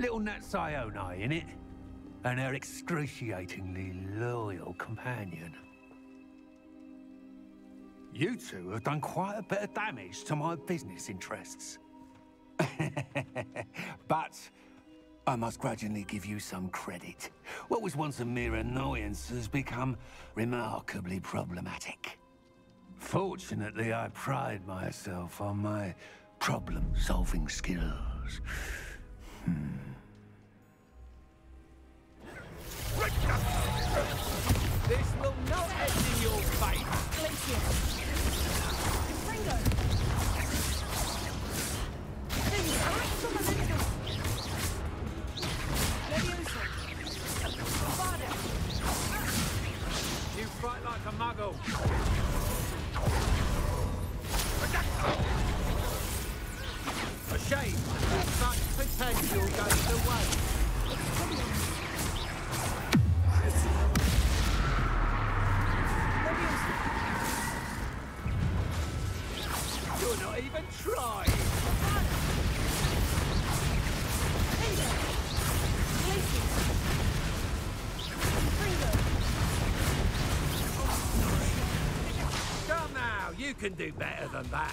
Little Natsai Onai, and her excruciatingly loyal companion. You two have done quite a bit of damage to my business interests. but I must grudgingly give you some credit. What was once a mere annoyance has become remarkably problematic. Fortunately, I pride myself on my problem-solving skills. Fight like a muggle. You can do better than that.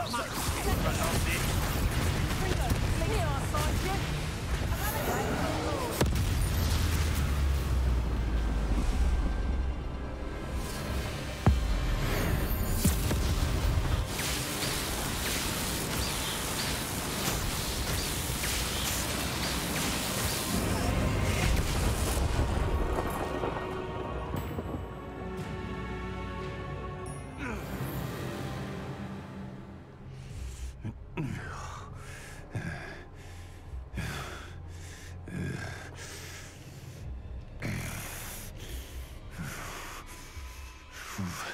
But my Ooh.